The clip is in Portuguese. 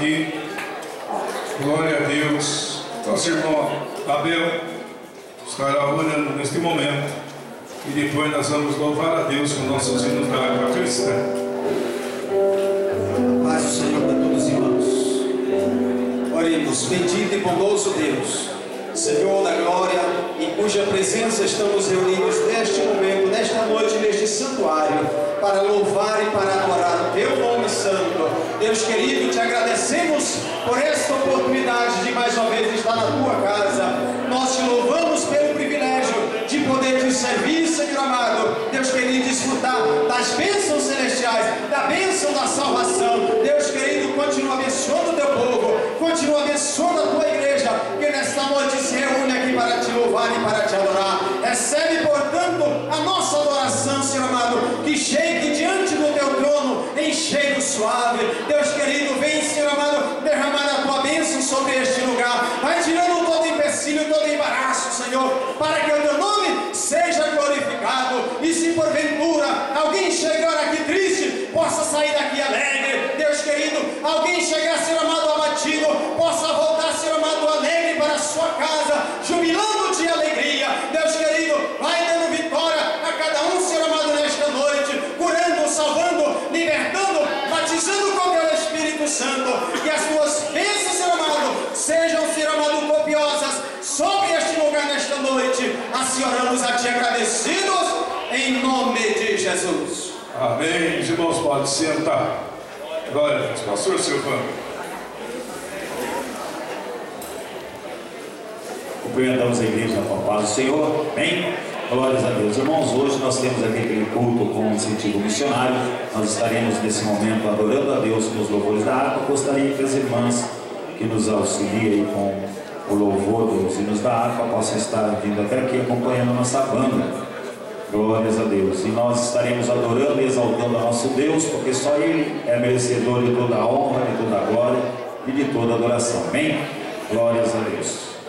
aqui. Glória a Deus. Então, Nosso irmão Abel estará orando neste momento. E depois nós vamos louvar a Deus com nossos hinos da água cristã. Paz do Senhor para todos os irmãos. Oremos, bendito e bondoso Deus, Senhor da glória, em cuja presença estamos reunidos neste momento, nesta noite, santuário, para louvar e para adorar o teu nome santo. Deus querido, te agradecemos por esta oportunidade de mais uma vez estar na tua casa. Nós te louvamos pelo privilégio de poder te servir, Senhor amado. Deus querido, desfrutar das bênçãos celestiais, da bênção da salvação. Deus querido, continua abençoando o teu povo, continua abençoando a tua igreja, que nesta noite se reúne aqui para te louvar e para te suave. Deus querido, vem, Senhor amado, derramar a tua bênção sobre este lugar. Vai tirando todo empecilho, todo embaraço, Senhor, para que o teu nome seja glorificado. E se porventura alguém chegar aqui triste, possa sair daqui alegre. Deus querido, alguém chegar, Assim oramos a Ti agradecidos, em nome de Jesus. Amém. Os irmãos podem sentar. Glória a Deus. Pastor Silvano. Cumprimentamos a igreja com a paz do Senhor. Amém? Glórias a Deus. Irmãos, hoje nós temos aqui aquele culto com incentivo missionário. Nós estaremos nesse momento adorando a Deus com os louvores da harpa. Gostaria que as irmãs que nos auxiliem com o louvor dos hinos da harpa possam estar vindo até aqui acompanhando a nossa banda. Glórias a Deus. E nós estaremos adorando e exaltando a nosso Deus, porque só Ele é merecedor de toda a honra, de toda a glória e de toda a adoração. Amém? Glórias a Deus.